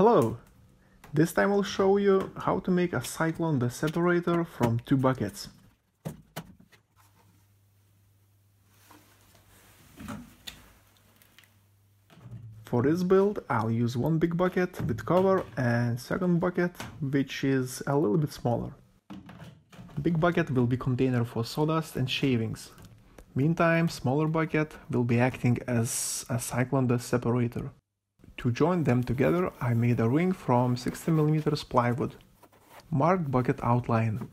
Hello! This time I'll show you how to make a cyclone separator from two buckets. For this build I'll use one big bucket with cover and second bucket which is a little bit smaller. Big bucket will be container for sawdust and shavings. Meantime, smaller bucket will be acting as a cyclone separator. To join them together, I made a ring from 60mm plywood. Mark bucket outline.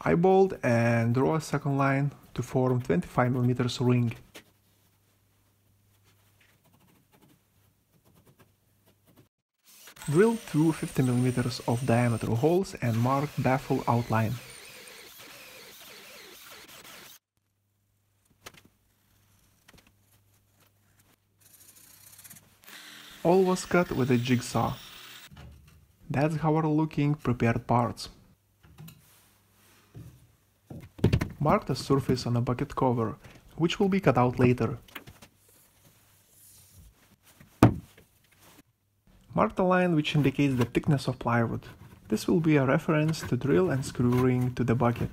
Eyeballed and draw a second line to form 25mm ring. Drill two 50mm of diameter holes and mark baffle outline. All was cut with a jigsaw. That's how are looking prepared parts. Mark the surface on a bucket cover, which will be cut out later. Mark the line which indicates the thickness of plywood. This will be a reference to drill and screw ring to the bucket.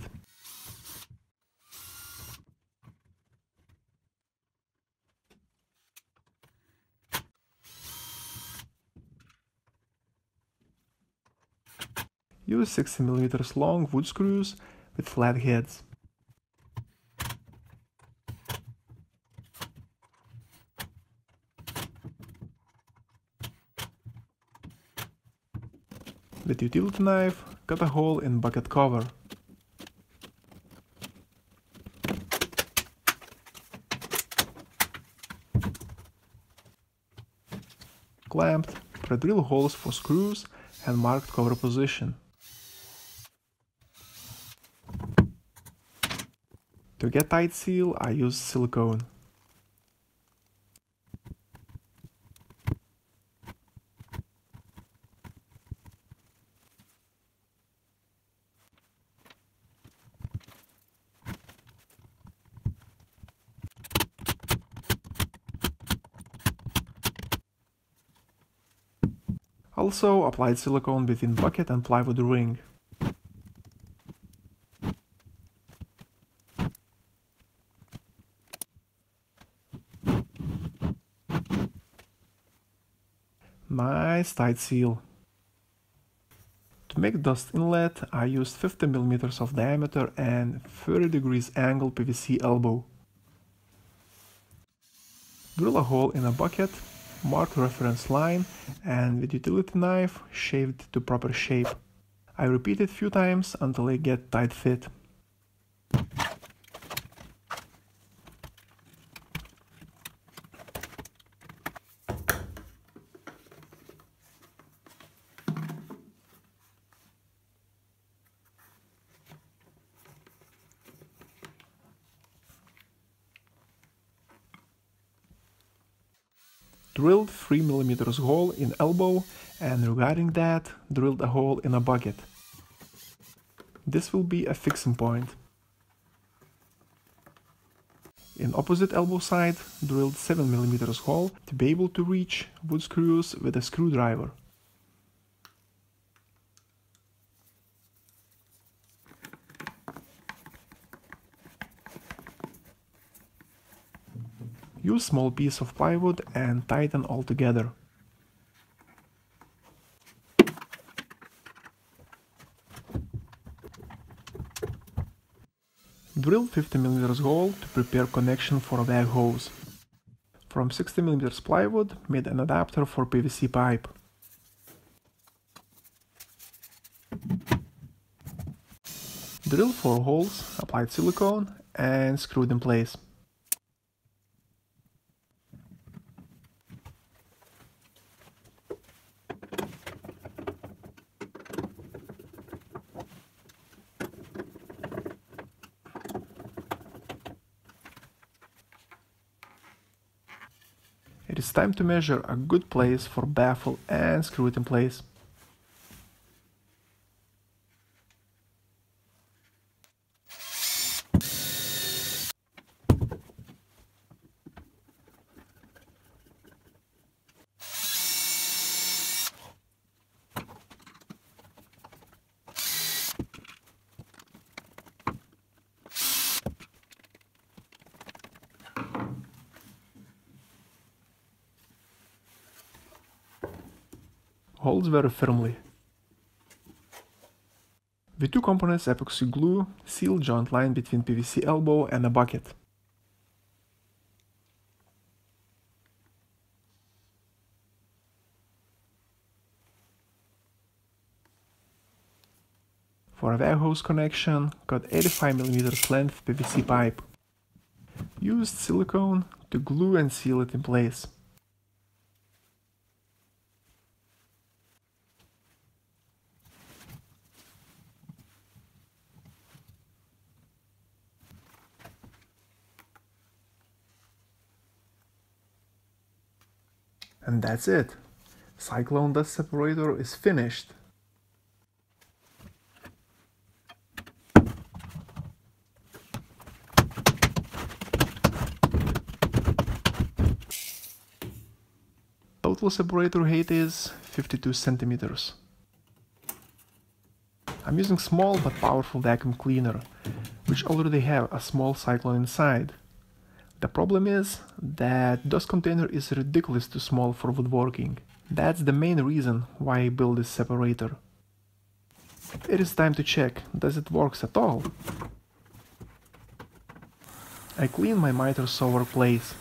Use 60mm long wood screws with flat heads. With utility knife, cut a hole in bucket cover. Clamped, pre-drill holes for screws and marked cover position. To get tight seal, I use silicone. Also applied silicone between bucket and plywood ring. Nice tight seal. To make dust inlet, I used 50 mm of diameter and 30 degrees angle PVC elbow. Drill a hole in a bucket, mark reference line and with utility knife shave it to proper shape. I repeat it few times until I get tight fit. Drilled 3 mm hole in elbow and regarding that drilled a hole in a bucket. This will be a fixing point. In opposite elbow side drilled 7 mm hole to be able to reach wood screws with a screwdriver. Use small piece of plywood and tighten all together. Drill 50mm hole to prepare connection for a vac hose. From 60mm plywood, made an adapter for PVC pipe. Drill 4 holes, applied silicone and screwed in place. It is time to measure a good place for baffle and screw it in place. Holds very firmly. The two components epoxy glue seal joint line between PVC elbow and a bucket. For a wire hose connection, cut 85mm length PVC pipe. Used silicone to glue and seal it in place. And that's it. Cyclone dust separator is finished. Total separator height is 52 centimeters. I'm using small but powerful vacuum cleaner, which already have a small cyclone inside. The problem is that dust container is ridiculously small for woodworking. That's the main reason why I built this separator. It is time to check, does it works at all? I clean my miter over place.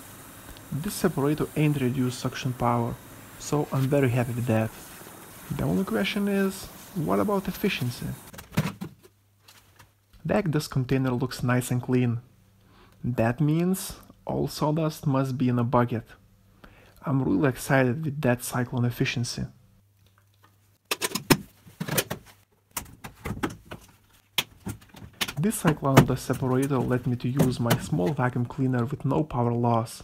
This separator ain't reduced suction power, so I'm very happy with that. The only question is, what about efficiency? Vac dust container looks nice and clean. That means all sawdust must be in a bucket. I'm really excited with that cyclone efficiency. This cyclone dust separator let me to use my small vacuum cleaner with no power loss.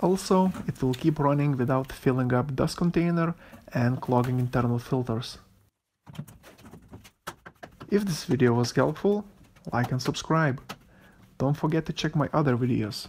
Also, it will keep running without filling up dust container and clogging internal filters. If this video was helpful, like and subscribe. Don't forget to check my other videos.